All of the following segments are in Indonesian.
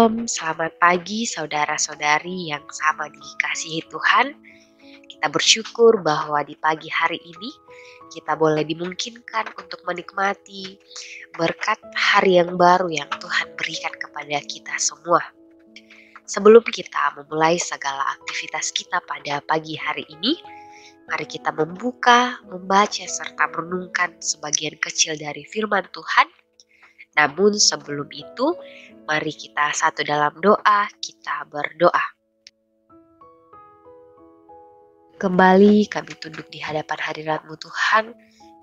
Shalom, selamat pagi saudara-saudari yang sama dikasihi Tuhan. Kita bersyukur bahwa di pagi hari ini kita boleh dimungkinkan untuk menikmati berkat hari yang baru yang Tuhan berikan kepada kita semua. Sebelum kita memulai segala aktivitas kita pada pagi hari ini, mari kita membuka, membaca, serta merenungkan sebagian kecil dari firman Tuhan namun sebelum itu, mari kita satu dalam doa, kita berdoa. Kembali kami tunduk di hadapan hadiratmu Tuhan,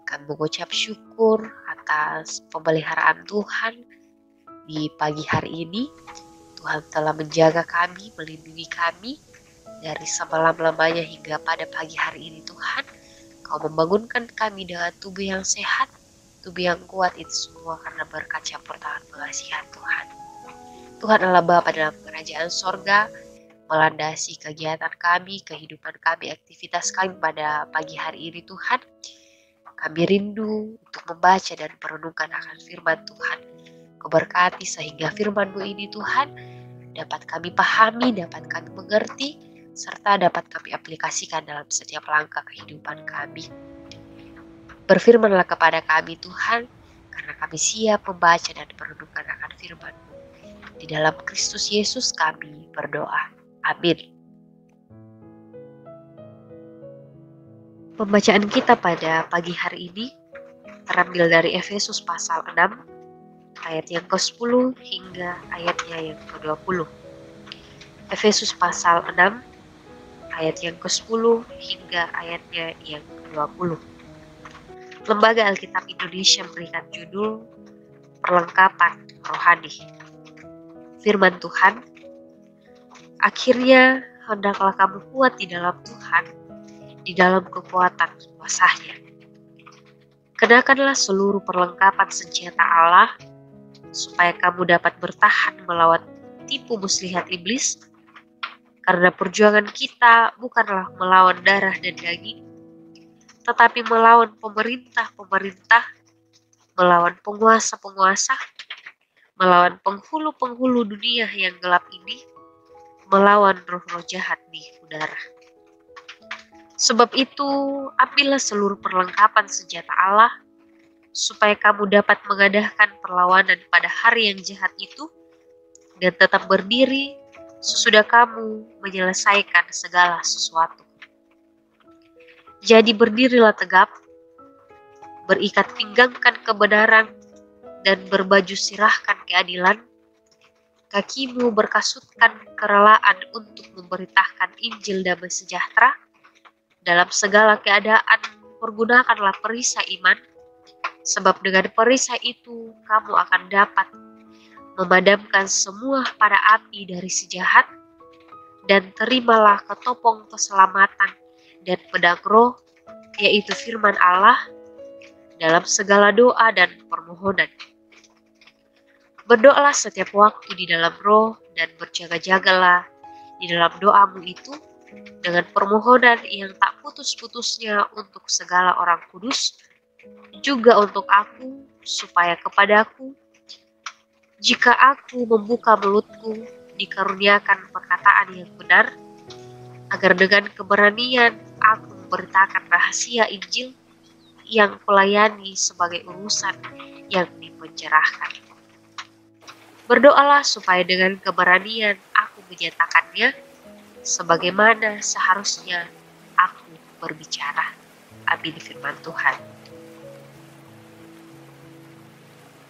kami mengucap syukur atas pemeliharaan Tuhan di pagi hari ini. Tuhan telah menjaga kami, melindungi kami dari semalam lamanya hingga pada pagi hari ini Tuhan. Kau membangunkan kami dengan tubuh yang sehat, tubuh yang kuat itu semua karena berkat campur tangan pengasihan Tuhan. Tuhan adalah Bapa dalam kerajaan sorga, melandasi kegiatan kami, kehidupan kami, aktivitas kami pada pagi hari ini Tuhan. Kami rindu untuk membaca dan merenungkan akan firman Tuhan. Keberkati sehingga firman-Mu ini Tuhan dapat kami pahami, dapat kami mengerti, serta dapat kami aplikasikan dalam setiap langkah kehidupan kami. Berfirmanlah kepada kami Tuhan, karena kami siap membaca dan merenungkan akan firman Di dalam Kristus Yesus kami berdoa. Amin. Pembacaan kita pada pagi hari ini terambil dari Efesus pasal 6 ayat yang ke-10 hingga ayatnya yang ke-20. Efesus pasal 6 ayat yang ke-10 hingga ayatnya yang ke-20. Lembaga Alkitab Indonesia memberikan judul Perlengkapan Rohani. Firman Tuhan, akhirnya hendaklah kamu kuat di dalam Tuhan, di dalam kekuatan kuasanya. Kenakanlah seluruh perlengkapan senjata Allah, supaya kamu dapat bertahan melawan tipu muslihat iblis, karena perjuangan kita bukanlah melawan darah dan daging, tetapi melawan pemerintah-pemerintah, melawan penguasa-penguasa, melawan penghulu-penghulu dunia yang gelap ini, melawan roh-roh jahat di udara. Sebab itu, ambillah seluruh perlengkapan senjata Allah, supaya kamu dapat mengadakan perlawanan pada hari yang jahat itu, dan tetap berdiri sesudah kamu menyelesaikan segala sesuatu. Jadi berdirilah tegap, berikat pinggangkan kebenaran, dan berbaju sirahkan keadilan. Kakimu berkasutkan kerelaan untuk memberitakan Injil damai sejahtera. Dalam segala keadaan, pergunakanlah perisai iman, sebab dengan perisai itu kamu akan dapat memadamkan semua para api dari sejahat, dan terimalah ketopong keselamatan dan pedang roh, yaitu firman Allah, dalam segala doa dan permohonan. Berdoalah setiap waktu di dalam roh dan berjaga-jagalah di dalam doamu itu dengan permohonan yang tak putus-putusnya untuk segala orang kudus, juga untuk aku, supaya kepadaku, jika aku membuka mulutku, dikaruniakan perkataan yang benar, agar dengan keberanian aku memberitakan rahasia Injil yang kulayani sebagai urusan yang dipencerahkan. Berdoalah supaya dengan keberanian aku menyatakannya sebagaimana seharusnya aku berbicara. Amin firman Tuhan.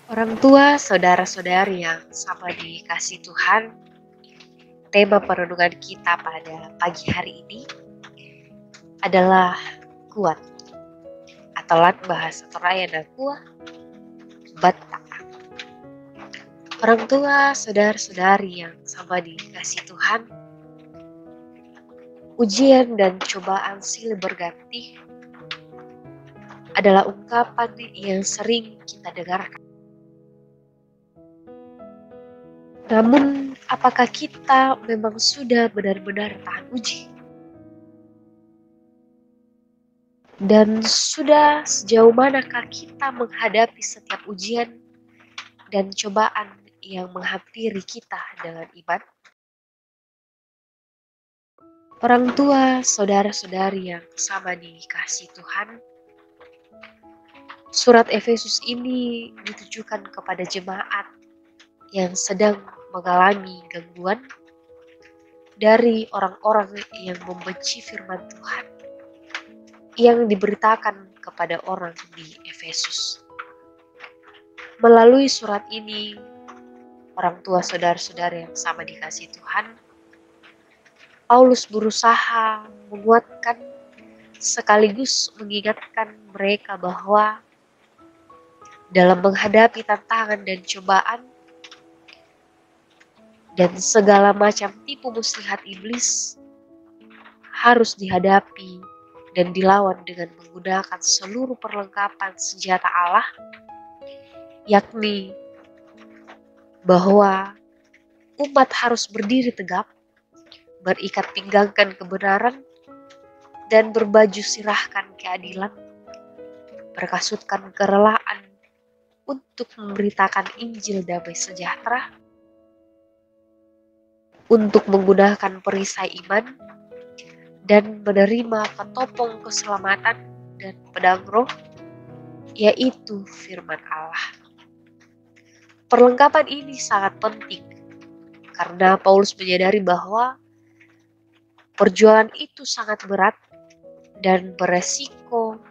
Orang tua, saudara-saudari yang sama dikasih Tuhan, tema perenungan kita pada pagi hari ini adalah kuat atau lat bahasa Toraya dan kuah batak. Orang tua, saudara-saudari yang sama dikasih Tuhan, ujian dan cobaan silih berganti adalah ungkapan yang sering kita dengarkan. Namun, apakah kita memang sudah benar-benar tahan uji? Dan sudah sejauh manakah kita menghadapi setiap ujian dan cobaan yang menghampiri kita dengan iman? Orang tua, saudara-saudari yang sama dikasih Tuhan, surat Efesus ini ditujukan kepada jemaat yang sedang mengalami gangguan dari orang-orang yang membenci firman Tuhan yang diberitakan kepada orang di Efesus. Melalui surat ini, orang tua saudara-saudara yang sama dikasih Tuhan Paulus berusaha menguatkan sekaligus mengingatkan mereka bahwa dalam menghadapi tantangan dan cobaan dan segala macam tipu muslihat iblis harus dihadapi dan dilawan dengan menggunakan seluruh perlengkapan senjata Allah yakni bahwa umat harus berdiri tegap berikat pinggangkan kebenaran, dan berbaju sirahkan keadilan, berkasutkan kerelaan untuk memberitakan Injil damai sejahtera, untuk menggunakan perisai iman, dan menerima ketopong keselamatan dan pedang roh, yaitu firman Allah. Perlengkapan ini sangat penting karena Paulus menyadari bahwa Perjuangan itu sangat berat dan beresiko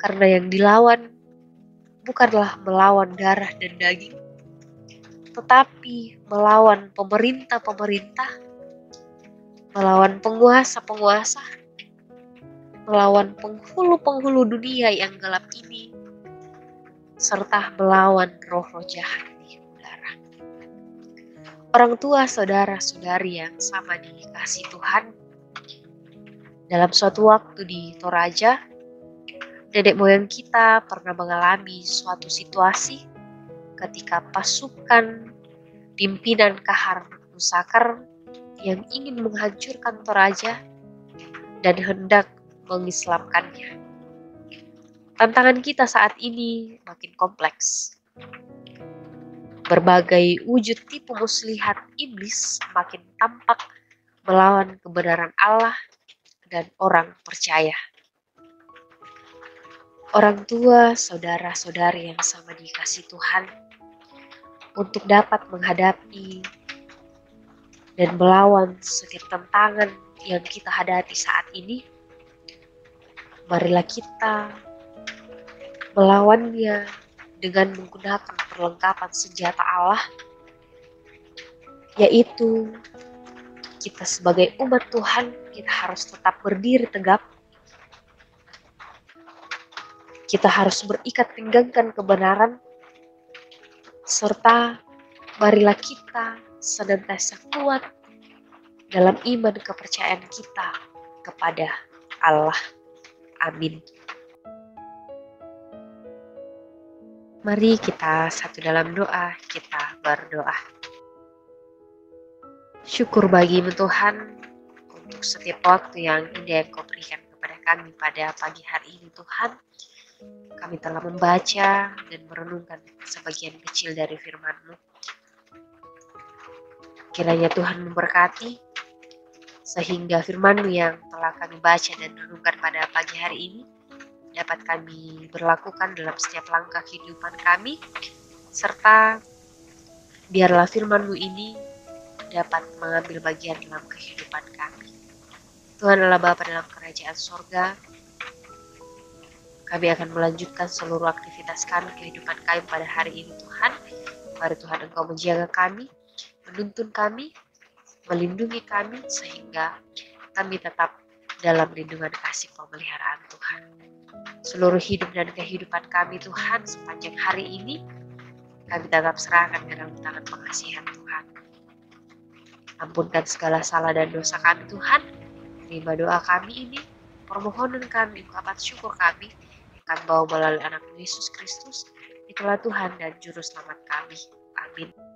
karena yang dilawan bukanlah melawan darah dan daging, tetapi melawan pemerintah-pemerintah, melawan penguasa-penguasa, melawan penghulu-penghulu dunia yang gelap ini, serta melawan roh-roh jahat di udara. Orang tua saudara-saudari yang sama dikasih Tuhan, dalam suatu waktu di Toraja, dedek moyang kita pernah mengalami suatu situasi ketika pasukan pimpinan Kahar Musakar yang ingin menghancurkan Toraja dan hendak mengislamkannya. Tantangan kita saat ini makin kompleks. Berbagai wujud tipu muslihat iblis makin tampak melawan kebenaran Allah dan orang percaya. Orang tua, saudara-saudari yang sama dikasih Tuhan untuk dapat menghadapi dan melawan setiap tantangan yang kita hadapi saat ini. Marilah kita melawannya dengan menggunakan perlengkapan senjata Allah, yaitu kita sebagai umat Tuhan, kita harus tetap berdiri tegap. Kita harus berikat pinggangkan kebenaran, serta marilah kita senantiasa kuat dalam iman kepercayaan kita kepada Allah. Amin. Mari kita satu dalam doa, kita berdoa. Syukur bagimu Tuhan untuk setiap waktu yang indah yang kau berikan kepada kami pada pagi hari ini Tuhan. Kami telah membaca dan merenungkan sebagian kecil dari firman-Mu. Kiranya Tuhan memberkati sehingga firman-Mu yang telah kami baca dan renungkan pada pagi hari ini dapat kami berlakukan dalam setiap langkah kehidupan kami serta biarlah firman-Mu ini dapat mengambil bagian dalam kehidupan kami. Tuhan adalah Bapa dalam kerajaan sorga. Kami akan melanjutkan seluruh aktivitas kami, kehidupan kami pada hari ini Tuhan. Mari Tuhan Engkau menjaga kami, menuntun kami, melindungi kami, sehingga kami tetap dalam lindungan kasih pemeliharaan Tuhan. Seluruh hidup dan kehidupan kami Tuhan sepanjang hari ini, kami tetap serahkan ke dalam tangan pengasihan Tuhan. Ampunkan segala salah dan dosa kami Tuhan. Terima doa kami ini, permohonan kami, ungkapan syukur kami, akan bawa melalui anak Yesus Kristus. Itulah Tuhan dan Juru Selamat kami. Amin.